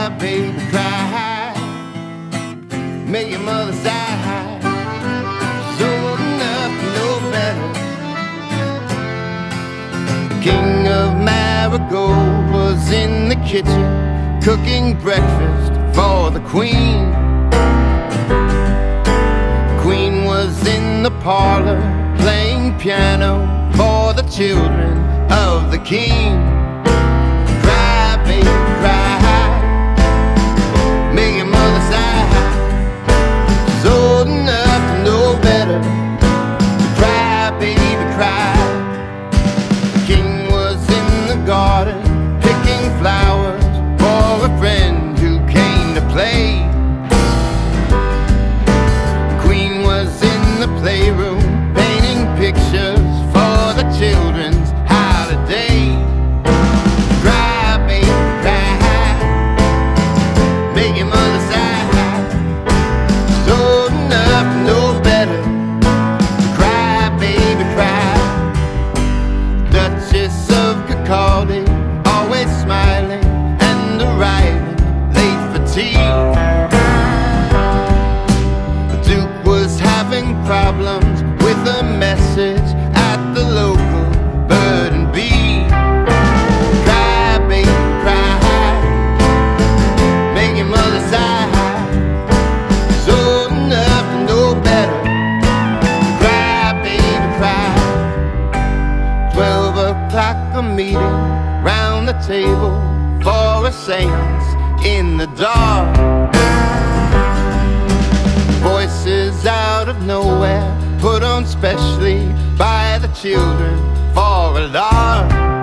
Cry, baby, cry. Make your mother sigh. So enough to know better. King of Marigold was in the kitchen cooking breakfast for the Queen. Queen was in the parlor playing piano for the children of the King. O'clock, a meeting round the table for a seance in the dark. Voices out of nowhere, put on specially by the children for a lark.